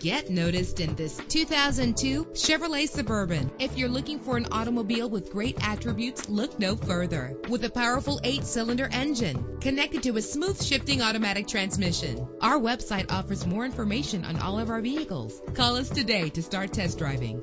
Get noticed in this 2002 Chevrolet Suburban. If you're looking for an automobile with great attributes, look no further. With a powerful eight cylinder engine connected to a smooth shifting automatic transmission, our website offers more information on all of our vehicles. Call us today to start test driving.